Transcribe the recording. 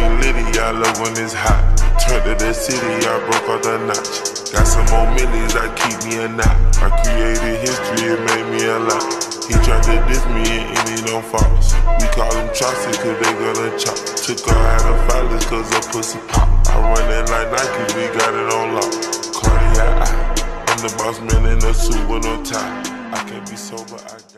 seen Liddy, I love when it's hot. Turned to the city, I broke all the notch. Got some more millions that keep me a knot. I created history, it made me a lot. He tried to diss me and any no false. We call him Chaucer cause they gonna chop. Took her out of violence cause her pussy pop. I run it like Nike, we got it on lock. Cardiac. I'm the boss man in a suit with no tie. I can't be sober, I got